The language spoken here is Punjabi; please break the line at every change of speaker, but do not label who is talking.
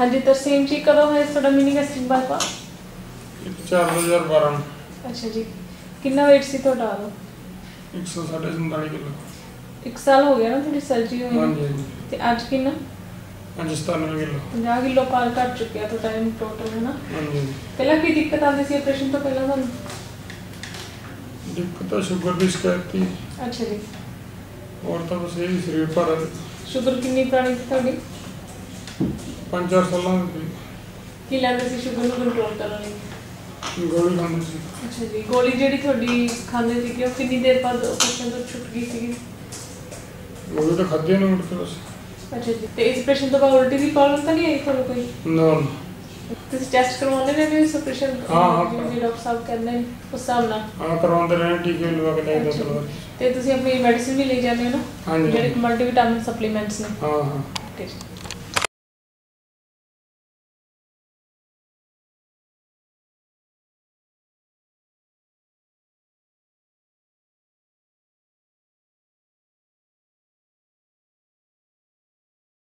ਹਾਂਜੀ ਤਰਸੇਮ ਜੀ ਕਦੋਂ ਹੋਇਆ ਤੁਹਾਡਾ ਮਿਨੀ ਗੈਸਟ੍ਰਿਕ ਬਾਈਪਾਸ
ਇੱਕ ਚਾਰ ਦੋ ਹਜ਼ਾਰ ਬਾਰਾਂ ਨੂੰ।
ਅੱਛਾ ਜੀ। ਕਿੰਨਾ weight ਸੀ ਤੁਹਾਡਾ ਉਦੋਂ?
147 ਕਿਲੋ।
ਇੱਕ ਸਾਲ ਹੋ ਗਿਆ ਨਾ ਤੁਹਾਡੀ ਸਰਜਰੀ ਹੋਈ ਨੂੰ?
ਹਾਂਜੀ ਹਾਂਜੀ।
ਤੇ ਅੱਜ ਕਿੰਨਾ?
ਹਾਂਜੀ 97 ਕਿਲੋ।
50 ਕਿਲੋ ਪਾਰ ਘਟ ਚੁੱਕਿਆ ਤੁਹਾਡਾ ਇਨ ਟੋਟਲ ਹੈ ਨਾ
ਹਾਂਜੀ।
ਪਹਿਲਾਂ ਕੀ ਦਿੱਕਤ ਆਉਂਦੀ ਸੀ ਆਪਰੇਸ਼ਨ ਤੋਂ ਪਹਿਲਾਂ ਤੁਹਾਨੂੰ?
ਦਿੱਕਤ ਤਾਂ ਸ਼ੂਗਰ ਦੀ ਸ਼ਿਕਾਇਤ ਸੀ।
ਅੱਛਾ ਜੀ।
ਹੋਰ ਤਾਂ ਬਸ ਇਹ ਸਰੀਰ ਭਾਰਾ
ਸ਼ੂਗਰ ਕਿੰਨੀ ਪੁਰਾਣੀ ਸੀ ਤੁਹਾਡੀ?
ਪੰਜ ਚਾਰ ਸਾਲਾਂ ਦੀ
ਕੀ ਲੈਂਦੇ ਸੀ ਸ਼ੂਗਰ ਨੂੰ ਕੰਟਰੋਲ ਕਰਨ ਲਈ?
ਗੋਲੀ ਖਾਂਦੇ ਸੀ।
ਅੱਛਾ ਜੀ ਗੋਲੀ ਜਿਹੜੀ ਤੁਹਾਡੀ ਖਾਂਦੇ ਸੀ ਕਿ ਉਹ ਕਿੰਨੀ ਦੇਰ ਬਾਅਦ ਆਪਰੇਸ਼ਨ ਤੋਂ ਛੁੱਟ ਗਈ ਸੀ
ਗੋਲੀ ਤਾਂ ਖਾਧੀ ਨਹੀਂ ਮੁੜ ਕੇ ਬਸ।
ਅੱਛਾ ਜੀ ਤੇ ਇਸ ਆਪਰੇਸ਼ਨ ਤੋਂ ਬਾਅਦ ਉਲਟੀ ਦੀ ਪ੍ਰੋਬਲਮ ਤਾਂ ਨਹੀਂ ਆਈ ਤੁਹਾਨੂੰ ਕੋਈ?
ਨਾ।
ਤੁਸੀਂ ਟੈਸਟ ਕਰਵਾਉਂਦੇ ਨੇ ਵੀ ਇਸ ਆਪਰੇਸ਼ਨ
ਹਾਂ, ਹਾਂ।
ਜਿਹੜੇ ਡਾਕਟਰ ਸਾਹਿਬ ਕਹਿੰਦੇ ਨੇ ਉਸ ਹਿਸਾਬ ਨਾਲ।
ਹਾਂ ਕਰਵਾਉਂਦੇ ਰਹੇ ਟੀਕੇ ਲਵਾ ਕੇ ਲੈ ਦੋ ਚਲੋ
ਤੇ ਤੁਸੀਂ ਆਪਣੀ ਮੈਡੀਸਿਨ ਵੀ ਲਈ ਜਾਂਦੇ ਹੋ ਨਾ? ਜਿਹੜੇ ਮਲਟੀਵਿਟਾਮਿਨ ਸਪਲੀਮੈਂਟਸ ਨੇ।
ਹਾਂ ਹਾਂ।
ਠੀਕ।